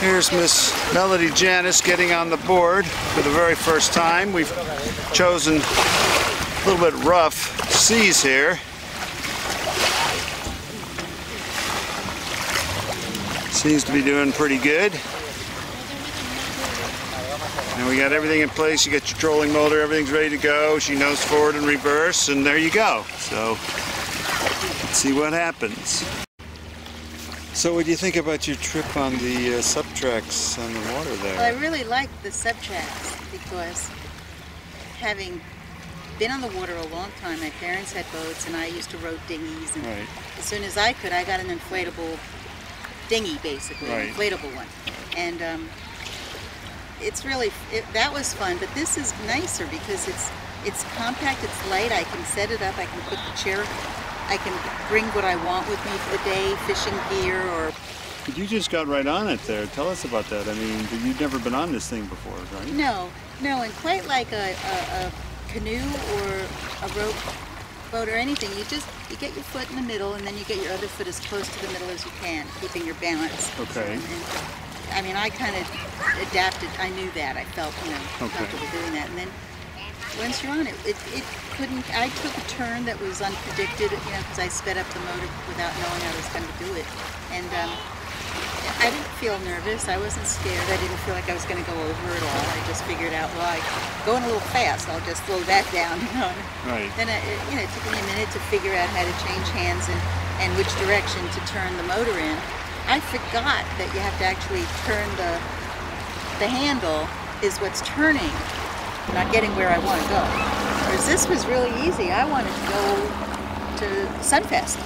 Here's Miss Melodie Janis getting on the board for the very first time. We've chosen a little bit rough seas here. Seems to be doing pretty good. And we got everything in place. You got your trolling motor, everything's ready to go. She knows forward and reverse, and there you go. So, let's see what happens. So what do you think about your trip on the uh, SupTrax on the water there? Well, I really like the SupTrax because having been on the water a long time, my parents had boats and I used to row dinghies and Right. as soon as I could, I got an inflatable dinghy basically, Right. an inflatable one. And um, it's really, it, that was fun, but this is nicer because it's it's compact, it's light, I can set it up, I can put the chair, I can bring what I want with me for the day, fishing gear or But you just got right on it there. Tell us about that. I mean, you've never been on this thing before, right? No, no, and quite like a, a, a canoe or a rope boat or anything, you just you get your foot in the middle and then you get your other foot as close to the middle as you can, keeping your balance. Okay. And, and, I mean, I kind of adapted. I knew that. I felt you know Okay. comfortable doing that, and then once you're on it, it, it couldn't. I took a turn that was unpredicted, you know, because I sped up the motor without knowing I was going to do it, and. Um, I didn't feel nervous. I wasn't scared. I didn't feel like I was going to go over at all. I just figured out, well, I'm going a little fast. I'll just slow that down. You know. Right. Then I, it, you know, it took me a minute to figure out how to change hands and, and which direction to turn the motor in. I forgot that you have to actually turn the the handle is what's turning, not getting where I want to go. Whereas this was really easy. I wanted to go to Sunfest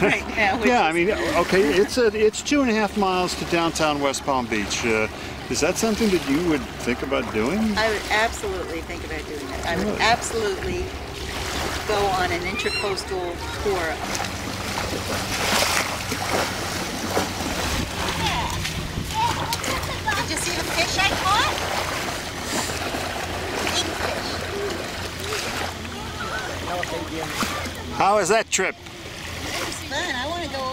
right now. Yeah, I mean, okay, it's a, it's two and a half miles to downtown West Palm Beach. Uh, is that something that you would think about doing? I would absolutely think about doing that. I would Really? absolutely go on an intercoastal tour. How was that trip? It was fun. I want to go